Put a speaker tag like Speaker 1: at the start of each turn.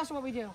Speaker 1: awesome what we do.